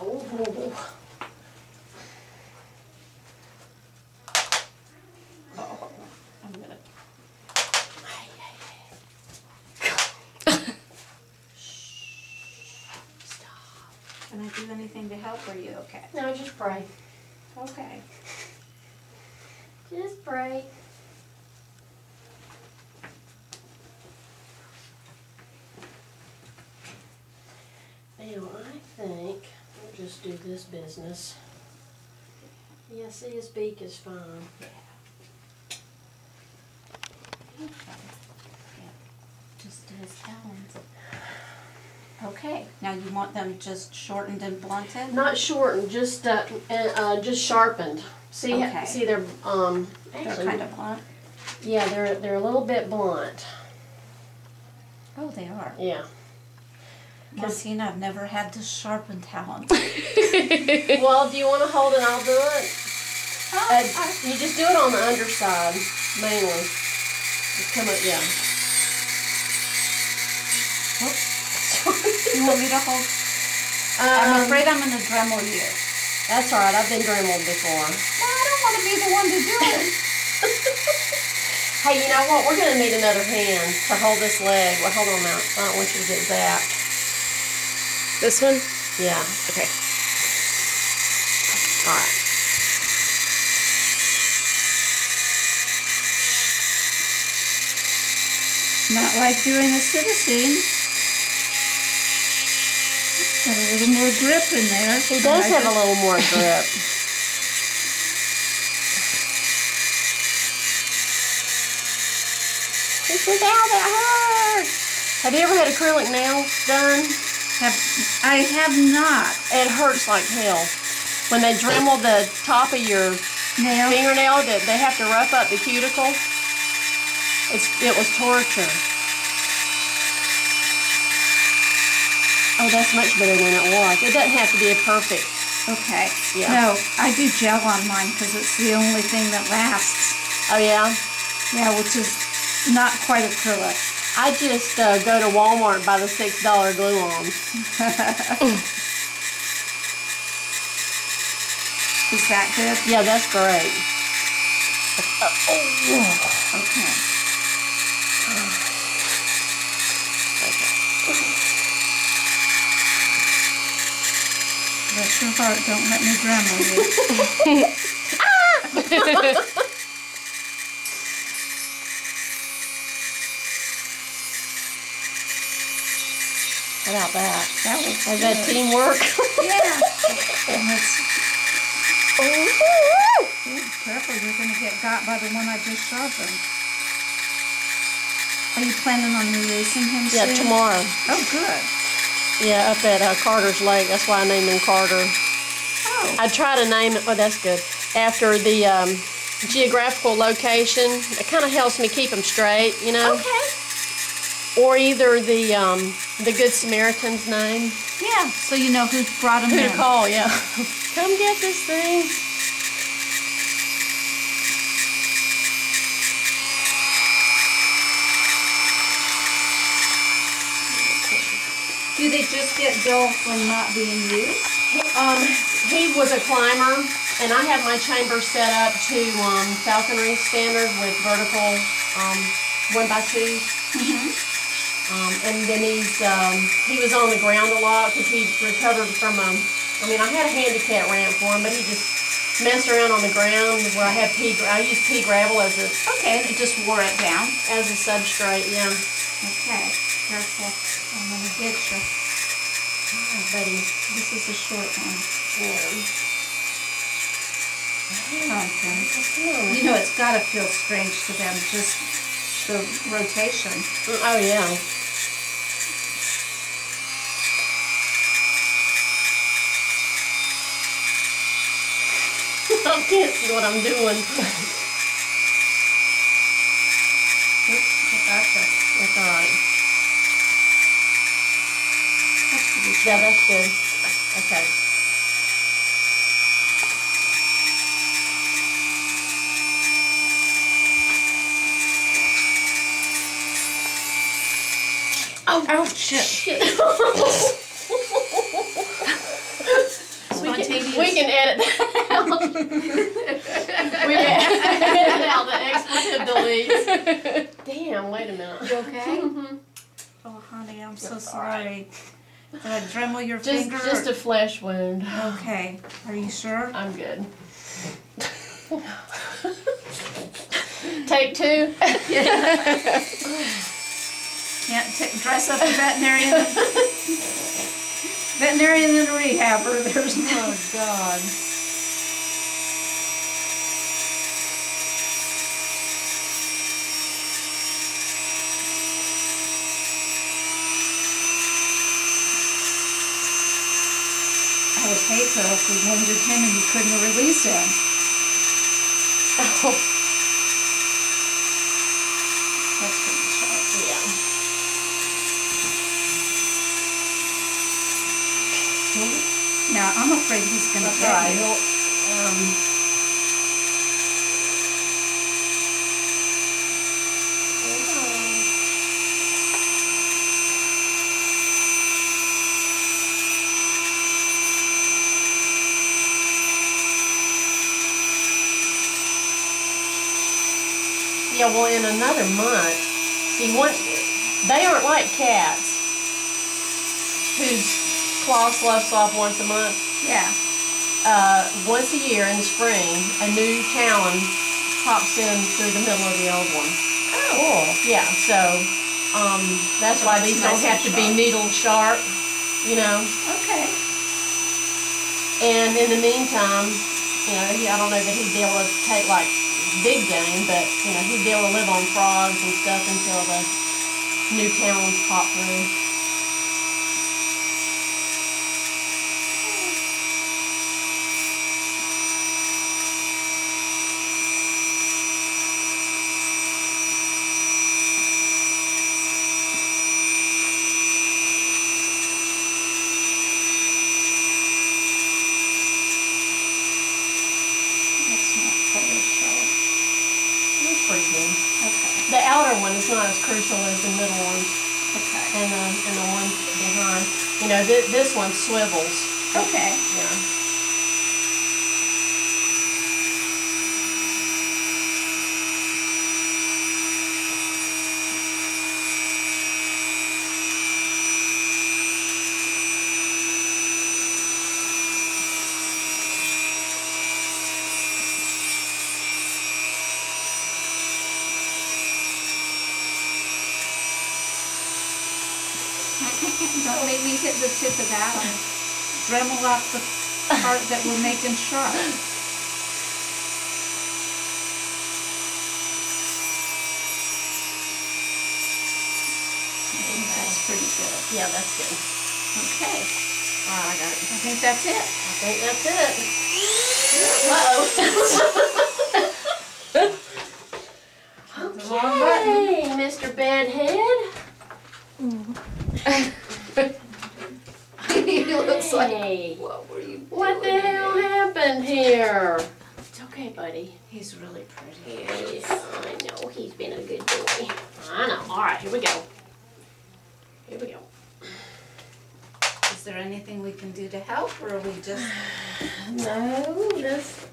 Oh. Oh, I'm gonna. Can I do anything to help? or Are you okay? No, just pray. Okay. Just pray. Now, I think just do this business. Yeah, see, his beak is fine. Okay. Yeah, Just his talons. Okay, now you want them just shortened and blunted? Not shortened, just uh, uh, uh, just sharpened. See, Okay. see, they're um. They're kind of blunt. yeah, they're they're a little bit blunt. Oh, they are. Yeah. Martina, I've never had to sharpen talons. well, do you want to hold it? I'll do it. Oh, Uh, you just do it on the underside, mainly. Just come up, yeah. Oops. You want me to hold? I'm Um, afraid I'm gonna Dremel you. That's all right. I've been dremeled before. No, I don't wanna be the one to do it. Hey, you know what? We're gonna need another hand to hold this leg. Well, hold on now. I don't want you to get zapped. This one? Yeah. Okay. All right. Not like doing a citizen. Got a little more grip in there. He does have a little more grip. This is how that hurts. Have you ever had acrylic nails done? Have, I have not. It hurts like hell. When they dremel the top of your Nail. fingernail, that they have to rough up the cuticle. It's it was torture. Oh, that's much better than it was. It doesn't have to be a perfect. Okay. Yeah. No, I do gel on mine because it's the only thing that lasts. Oh yeah. Yeah, which is not quite acrylic. I just uh, go to Walmart and buy the six dollar glue on. Is that good? Yeah, that's great. Okay. Bless your heart, don't let me Dremel you. about that? That was that good. teamwork? Yeah. And it's, Ooh. ooh, careful, you're gonna get got by the one I just sharpened. Are you planning on releasing him yeah, soon? tomorrow. Oh, good. Yeah, up at uh, Carter's Lake. That's why I named him Carter. Oh, I try to name it. Oh, that's good. After the um, geographical location, it kind of helps me keep them straight, you know. okay. Or either the um, the Good Samaritan's name. Yeah, so you know who brought him Who in. to call? Yeah. Come get this thing. Do they just get dull from not being used? Um, he was a climber, and I have my chamber set up to um, falconry standard with vertical um, one by two. Um, and then he's um, he was on the ground a lot because he recovered from um, I mean I had a handicap ramp for him, but he just messed around on the ground where I have pea I use pea gravel as a Okay, and it just wore it down. as a substrate. Yeah, Okay, careful. I'm gonna get you. oh, buddy. This is a short one. Yeah. You know, it's gotta feel strange to them, just the rotation. Oh yeah. I can't see what I'm doing. Oops. That's. That's Yeah, that's good. Okay. Oh, oh shit. Shit. can edit that out. We can edit out the expletive deletes. Damn, wait a minute. You okay? Mhm. Oh, honey, I'm so sorry. Did I Dremel your Just, finger? just a flesh wound. Okay, are you sure? I'm good. Take two. Can't ta- dress up a veterinarian. veterinarian and a rehabber, there's no. Oh God. Would if we wounded him and you couldn't release him. Oh, That's pretty sharp. yeah. Now, I'm afraid he's bite right. you. Um, Yeah, well, in another month, see, one, they aren't like cats whose claw sloughs off once a month. Yeah, Uh, once a year in the spring, a new talon pops in through the middle of the old one. cool. Yeah, so, um, that's So why these don't have to be needle sharp, you know? Okay. And in the meantime, you know, he, I don't know that he'd be able to take like big game, but, you know, he'd be able to live on frogs and stuff until the new talons pop through. That's pretty good. Okay, The outer one is not as crucial as the middle ones. okay. And the, and the one behind, you know, thi- this one swivels. Okay. Yeah. Don't make me hit the tip of that. I'll Dremel off the part that we're making sharp. That's pretty good. Yeah, that's good. Okay, All right, I got it. I think that's it. I think that's it. Uh-oh. Okay, Mr. Bedhead. He looks like, Hey, what were you doing? what the hell happened here? It's okay, buddy. He's really pretty. Yeah, I know. He's been a good boy. I know. All right, here we go. Here we go. Is there anything we can do to help, or are we just, No, just